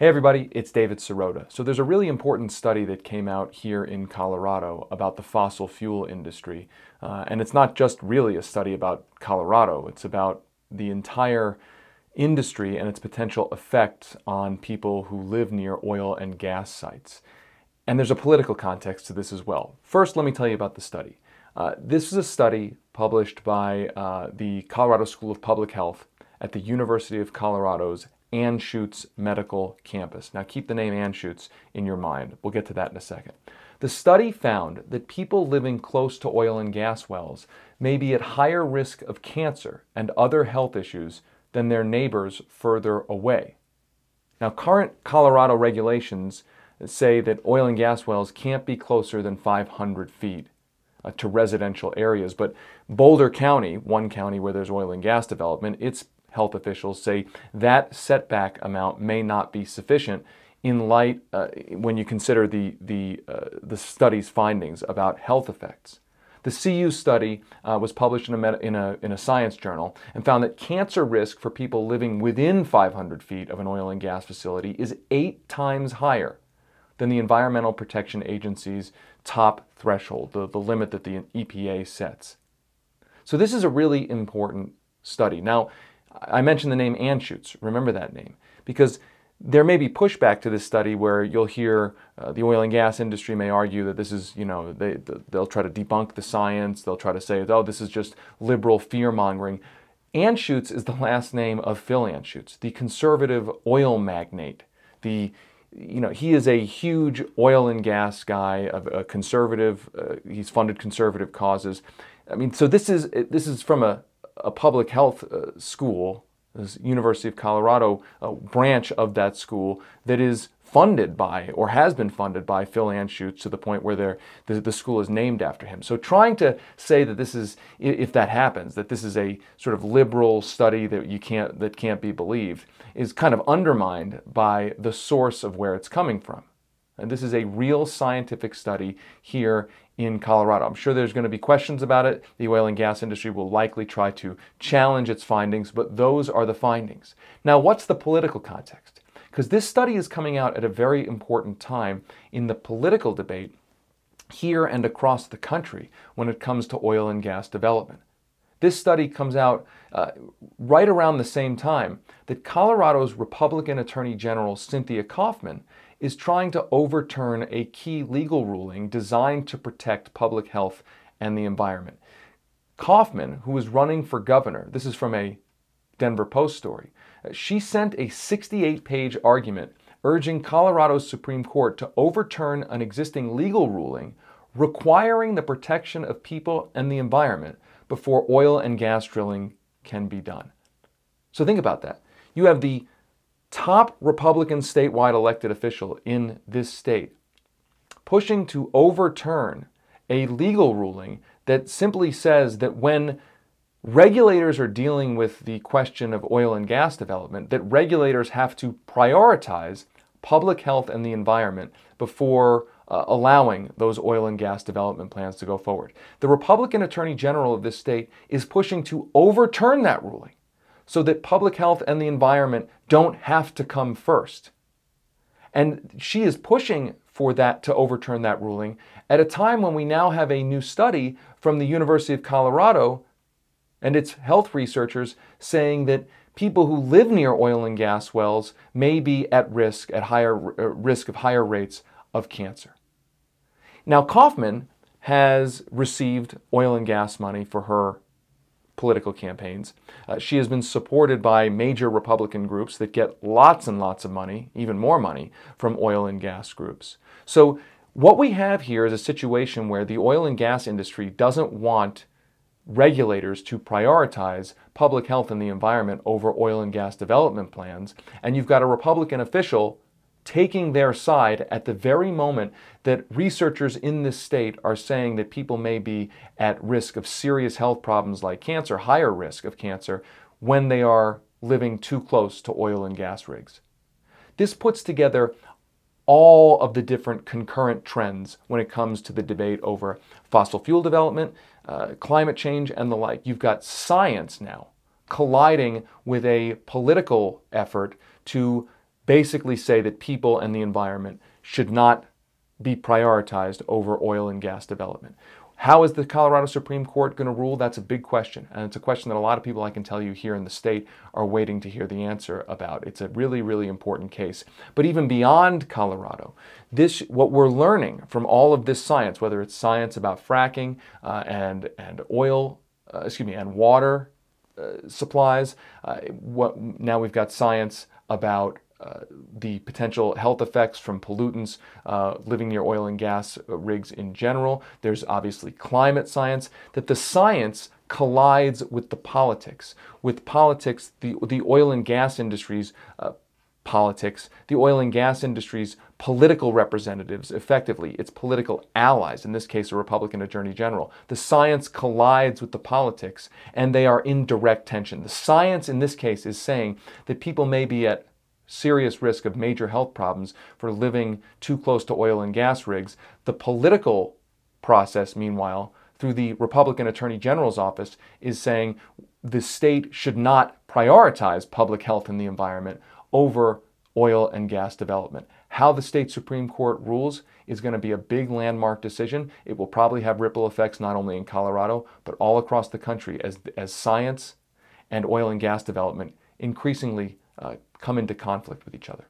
Hey everybody, it's David Sirota. So there's a really important study that came out here in Colorado about the fossil fuel industry. Uh, and it's not just really a study about Colorado, it's about the entire industry and its potential effect on people who live near oil and gas sites. And there's a political context to this as well. First, let me tell you about the study. Uh, this is a study published by uh, the Colorado School of Public Health at the University of Colorado's Anschutz Medical Campus. Now keep the name Anschutz in your mind. We'll get to that in a second. The study found that people living close to oil and gas wells may be at higher risk of cancer and other health issues than their neighbors further away. Now, current Colorado regulations say that oil and gas wells can't be closer than 500 feet uh, to residential areas, but Boulder County, one county where there's oil and gas development, its health officials say that setback amount may not be sufficient in light uh, when you consider the, the, uh, the study's findings about health effects. The CU study uh, was published in a, in, a, in a science journal and found that cancer risk for people living within 500 feet of an oil and gas facility is eight times higher than the Environmental Protection Agency's top threshold, the, the limit that the EPA sets. So this is a really important study. Now, I mentioned the name Anschutz. Remember that name because there may be pushback to this study where you'll hear uh, the oil and gas industry may argue that this is, you know, they, they'll try to debunk the science. They'll try to say, oh, this is just liberal fear mongering. Anschutz is the last name of Phil Anschutz, the conservative oil magnate. The, you know, he is a huge oil and gas guy, a, a conservative. Uh, he's funded conservative causes. I mean, so this is this is from a a public health uh, school, this University of Colorado uh, branch of that school that is funded by or has been funded by Phil Anschutz to the point where the, the school is named after him. So trying to say that this is, if that happens, that this is a sort of liberal study that you can't that can't be believed, is kind of undermined by the source of where it's coming from. And this is a real scientific study here in Colorado. I'm sure there's going to be questions about it. The oil and gas industry will likely try to challenge its findings, but those are the findings. Now, what's the political context? Because this study is coming out at a very important time in the political debate here and across the country when it comes to oil and gas development. This study comes out uh, right around the same time that Colorado's Republican Attorney General Cynthia Coffman is trying to overturn a key legal ruling designed to protect public health and the environment. Coffman, who was running for governor, this is from a Denver Post story, she sent a 68 page argument urging Colorado's Supreme Court to overturn an existing legal ruling requiring the protection of people and the environment before oil and gas drilling can be done. So think about that. You have the top Republican statewide elected official in this state pushing to overturn a legal ruling that simply says that when regulators are dealing with the question of oil and gas development, that regulators have to prioritize public health and the environment before uh, allowing those oil and gas development plans to go forward. The Republican Attorney General of this state is pushing to overturn that ruling so that public health and the environment don't have to come first. And she is pushing for that to overturn that ruling at a time when we now have a new study from the University of Colorado and its health researchers saying that people who live near oil and gas wells may be at risk at higher uh, risk of higher rates of cancer. Now Coffman has received oil and gas money for her political campaigns. Uh, she has been supported by major Republican groups that get lots and lots of money, even more money, from oil and gas groups. So, what we have here is a situation where the oil and gas industry doesn't want regulators to prioritize public health and the environment over oil and gas development plans, and you've got a Republican official taking their side at the very moment that researchers in this state are saying that people may be at risk of serious health problems like cancer, higher risk of cancer, when they are living too close to oil and gas rigs. This puts together all of the different concurrent trends when it comes to the debate over fossil fuel development, uh, climate change, and the like. You've got science now colliding with a political effort to basically say that people and the environment should not be prioritized over oil and gas development. How is the Colorado Supreme Court going to rule? That's a big question. And it's a question that a lot of people I can tell you here in the state are waiting to hear the answer about. It's a really, really important case. But even beyond Colorado, this what we're learning from all of this science, whether it's science about fracking uh, and, and oil, uh, excuse me, and water uh, supplies, uh, what, now we've got science about the potential health effects from pollutants uh, living near oil and gas uh, rigs in general. There's obviously climate science, that the science collides with the politics. With politics, the, the oil and gas industries uh, politics, the oil and gas industry's political representatives, effectively, its political allies, in this case, a Republican Attorney General. The science collides with the politics, and they are in direct tension. The science in this case is saying that people may be at serious risk of major health problems for living too close to oil and gas rigs. The political process, meanwhile, through the Republican Attorney General's office, is saying the state should not prioritize public health and the environment over oil and gas development. How the state Supreme Court rules is going to be a big landmark decision. It will probably have ripple effects not only in Colorado, but all across the country as, as science and oil and gas development increasingly Uh, come into conflict with each other.